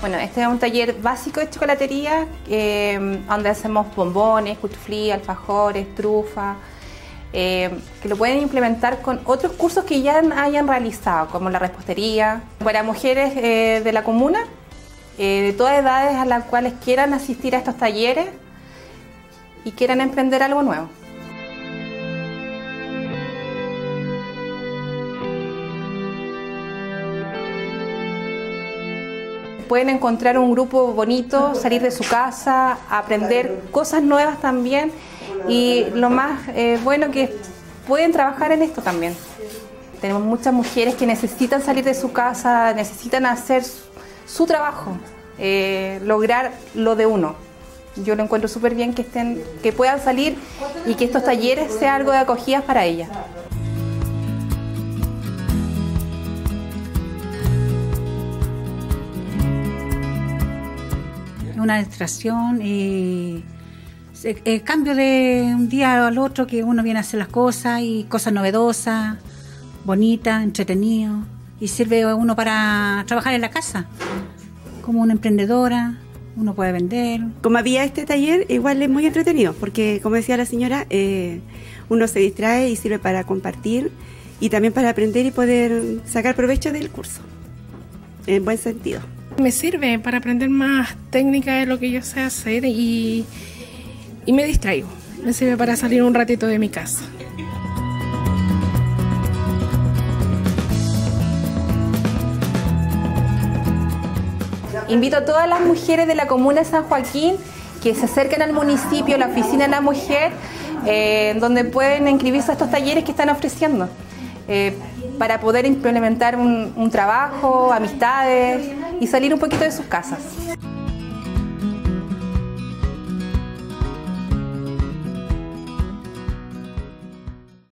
Bueno, este es un taller básico de chocolatería eh, donde hacemos bombones, cuchuflí, alfajores, trufa, eh, que lo pueden implementar con otros cursos que ya hayan realizado, como la repostería. Para mujeres eh, de la comuna, de todas edades a las cuales quieran asistir a estos talleres y quieran emprender algo nuevo. Pueden encontrar un grupo bonito, salir de su casa, aprender cosas nuevas también y lo más eh, bueno que pueden trabajar en esto también. Tenemos muchas mujeres que necesitan salir de su casa, necesitan hacer su trabajo, eh, lograr lo de uno. Yo lo encuentro súper bien que estén, que puedan salir y que estos talleres sean algo de acogida para ellas. Una distracción y el eh, cambio de un día al otro que uno viene a hacer las cosas y cosas novedosas, bonitas, entretenido y sirve a uno para trabajar en la casa como una emprendedora. Uno puede vender. Como había este taller, igual es muy entretenido, porque como decía la señora, eh, uno se distrae y sirve para compartir y también para aprender y poder sacar provecho del curso, en buen sentido. Me sirve para aprender más técnica de lo que yo sé hacer y, y me distraigo. Me sirve para salir un ratito de mi casa. Invito a todas las mujeres de la comuna de San Joaquín que se acerquen al municipio, la oficina de la mujer, eh, donde pueden inscribirse a estos talleres que están ofreciendo. Eh, para poder implementar un trabajo, amistades y salir un poquito de sus casas.